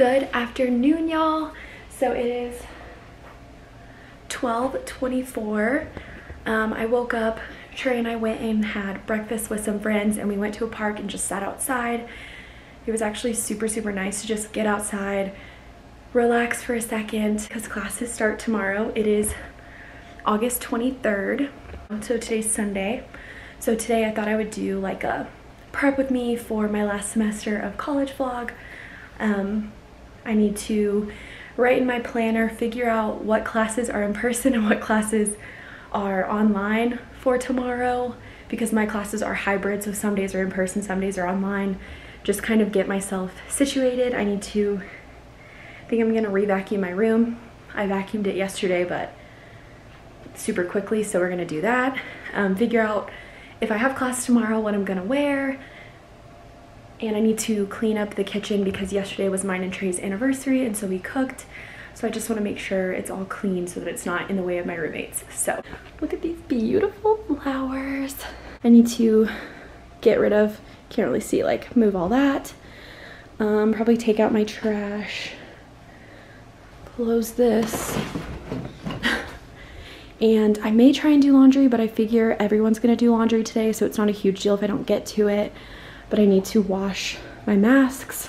Good afternoon, y'all. So it is 12.24. Um, I woke up, Trey and I went and had breakfast with some friends and we went to a park and just sat outside. It was actually super, super nice to just get outside, relax for a second because classes start tomorrow. It is August 23rd. So today's Sunday. So today I thought I would do like a prep with me for my last semester of college vlog. Um, I need to write in my planner, figure out what classes are in person and what classes are online for tomorrow because my classes are hybrid, so some days are in person, some days are online. Just kind of get myself situated. I need to, I think I'm gonna re-vacuum my room. I vacuumed it yesterday, but super quickly, so we're gonna do that. Um, figure out if I have class tomorrow, what I'm gonna wear. And I need to clean up the kitchen because yesterday was mine and Trey's anniversary and so we cooked. So I just wanna make sure it's all clean so that it's not in the way of my roommates. So look at these beautiful flowers. I need to get rid of, can't really see, like move all that. Um, probably take out my trash, close this. And I may try and do laundry, but I figure everyone's gonna do laundry today, so it's not a huge deal if I don't get to it. But I need to wash my masks.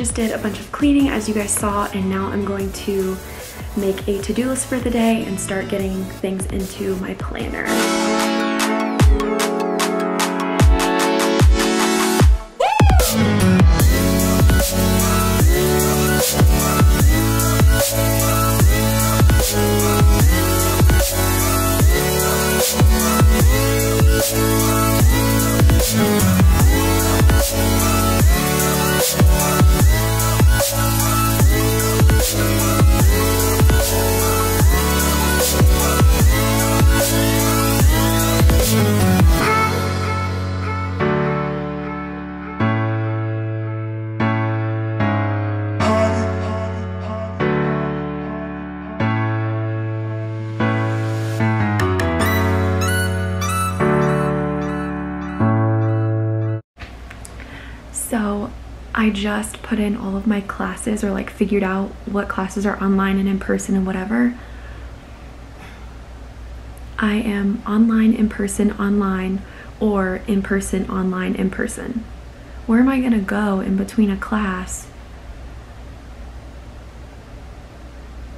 Just did a bunch of cleaning as you guys saw and now I'm going to make a to-do list for the day and start getting things into my planner. Just put in all of my classes or like figured out what classes are online and in person and whatever. I am online, in person, online, or in person, online, in person. Where am I gonna go in between a class?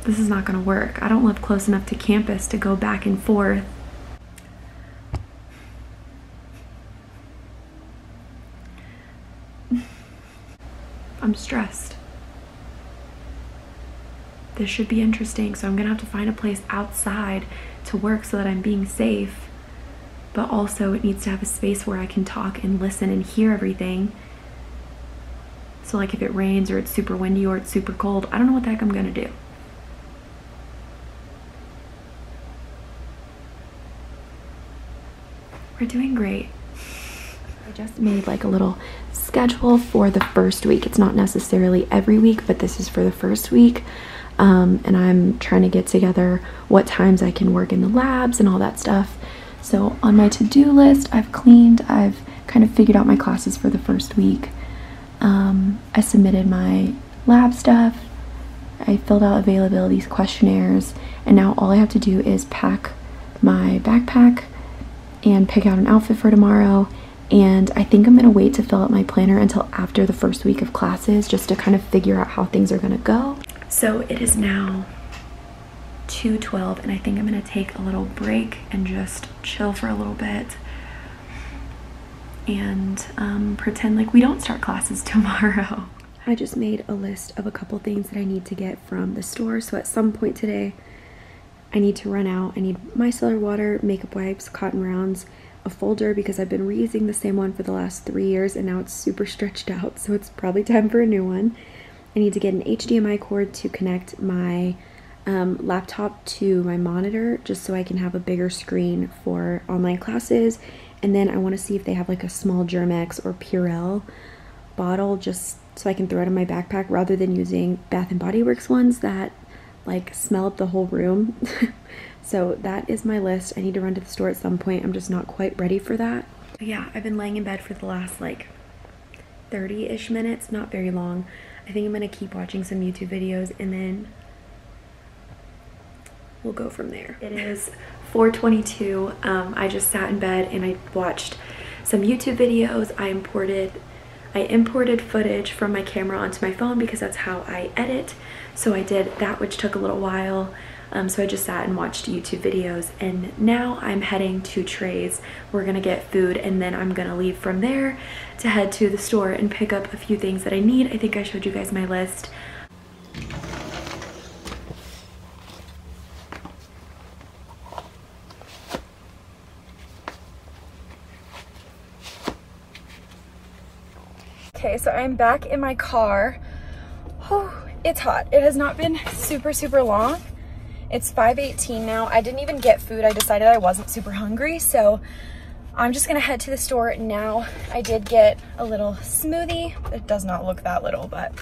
This is not gonna work. I don't live close enough to campus to go back and forth I'm stressed. This should be interesting, so I'm gonna have to find a place outside to work so that I'm being safe. But also, it needs to have a space where I can talk and listen and hear everything. So, like, if it rains or it's super windy or it's super cold, I don't know what the heck I'm gonna do. We're doing great. I just made like a little schedule for the first week. It's not necessarily every week, but this is for the first week. Um, and I'm trying to get together what times I can work in the labs and all that stuff. So on my to-do list, I've cleaned, I've kind of figured out my classes for the first week. Um, I submitted my lab stuff. I filled out availabilities questionnaires, and now all I have to do is pack my backpack and pick out an outfit for tomorrow and I think I'm gonna wait to fill out my planner until after the first week of classes just to kind of figure out how things are gonna go. So it is now 2.12 and I think I'm gonna take a little break and just chill for a little bit and um, pretend like we don't start classes tomorrow. I just made a list of a couple things that I need to get from the store. So at some point today, I need to run out. I need micellar water, makeup wipes, cotton rounds, a folder because I've been reusing the same one for the last three years and now it's super stretched out, so it's probably time for a new one. I need to get an HDMI cord to connect my um, laptop to my monitor just so I can have a bigger screen for online classes. And then I want to see if they have like a small Germ-X or Purell bottle just so I can throw it in my backpack rather than using Bath and Body Works ones that like smell up the whole room. So that is my list. I need to run to the store at some point. I'm just not quite ready for that. But yeah, I've been laying in bed for the last like 30-ish minutes, not very long. I think I'm gonna keep watching some YouTube videos and then we'll go from there. It is 4.22. Um, I just sat in bed and I watched some YouTube videos. I imported I imported footage from my camera onto my phone because that's how I edit. So I did that, which took a little while. Um, so I just sat and watched YouTube videos and now I'm heading to Trey's. We're gonna get food and then I'm gonna leave from there to head to the store and pick up a few things that I need. I think I showed you guys my list. Okay, so I'm back in my car. Oh, it's hot. It has not been super, super long it's 5.18 now. I didn't even get food. I decided I wasn't super hungry, so I'm just gonna head to the store now. I did get a little smoothie. It does not look that little, but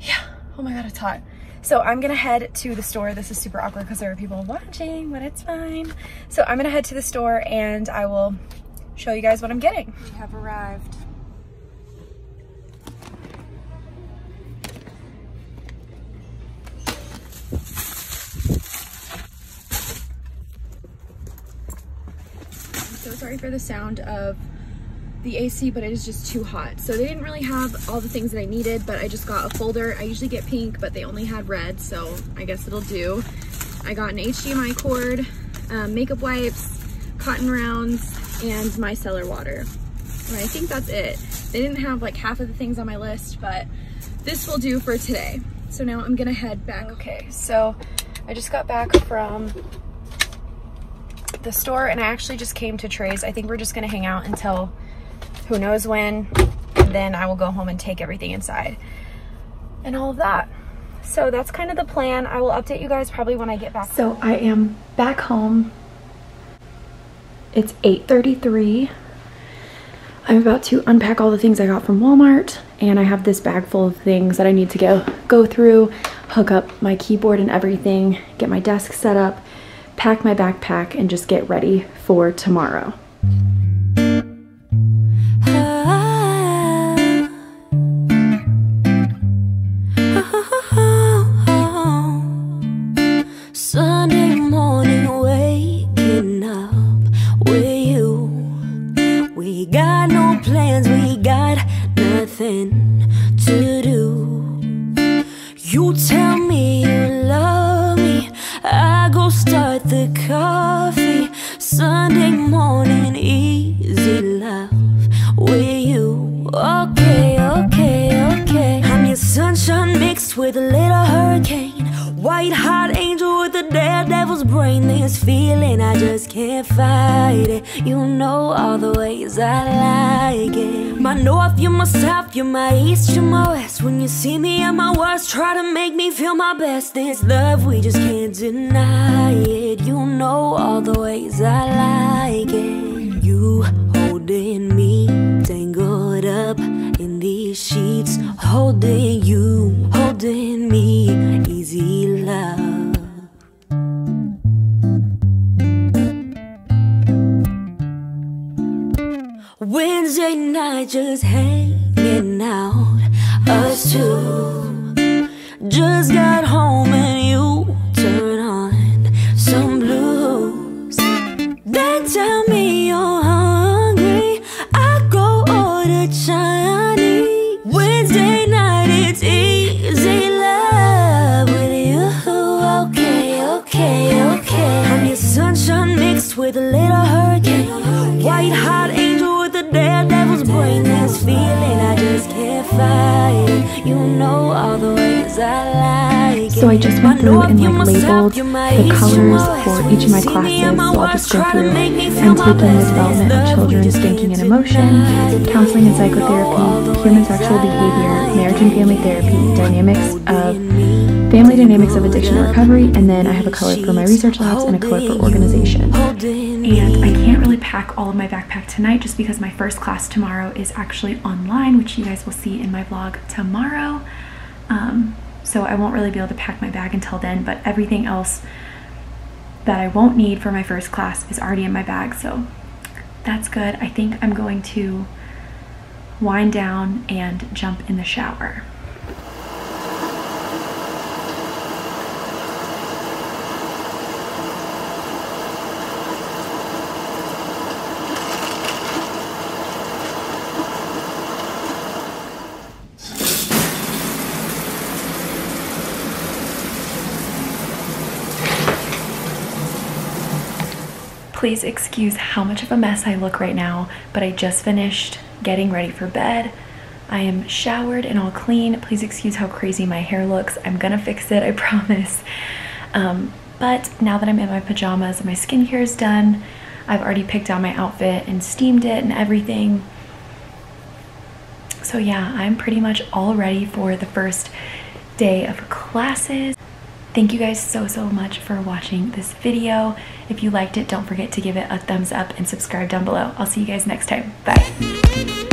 yeah. Oh my God, it's hot. So I'm gonna head to the store. This is super awkward because there are people watching, but it's fine. So I'm gonna head to the store and I will show you guys what I'm getting. We have arrived. Sorry for the sound of the AC, but it is just too hot. So they didn't really have all the things that I needed, but I just got a folder. I usually get pink, but they only had red, so I guess it'll do. I got an HDMI cord, um, makeup wipes, cotton rounds, and micellar water. And I think that's it. They didn't have like half of the things on my list, but this will do for today. So now I'm gonna head back. Okay, so I just got back from the store and I actually just came to Trey's. I think we're just gonna hang out until who knows when. And then I will go home and take everything inside and all of that. So that's kind of the plan. I will update you guys probably when I get back. So I am back home. It's 8.33. I'm about to unpack all the things I got from Walmart and I have this bag full of things that I need to go go through, hook up my keyboard and everything, get my desk set up, pack my backpack and just get ready for tomorrow. With you. Okay, okay, okay. I'm your sunshine mixed with a little hurricane. White hot angel with a daredevil's brain. This feeling, I just can't fight it. You know all the ways I like it. My north, you're my south, you're my east, you're my west. When you see me at my worst, try to make me feel my best. This love, we just can't deny So I just went through and like labeled the colors for each of my classes. So I'll just go through. I'm taking the development of children's thinking and emotion, counseling and psychotherapy, human sexual behavior, marriage and family therapy, dynamics of family dynamics of addiction and recovery, and then I have a color for my research labs and a color for organization. And I can't really pack all of my backpack tonight just because my first class tomorrow is actually online, which you guys will see in my vlog tomorrow. Um, so I won't really be able to pack my bag until then, but everything else that I won't need for my first class is already in my bag, so that's good. I think I'm going to wind down and jump in the shower. Please excuse how much of a mess I look right now, but I just finished getting ready for bed. I am showered and all clean. Please excuse how crazy my hair looks. I'm gonna fix it, I promise. Um, but now that I'm in my pajamas, and my skincare is done. I've already picked out my outfit and steamed it and everything. So yeah, I'm pretty much all ready for the first day of classes. Thank you guys so, so much for watching this video. If you liked it, don't forget to give it a thumbs up and subscribe down below. I'll see you guys next time. Bye.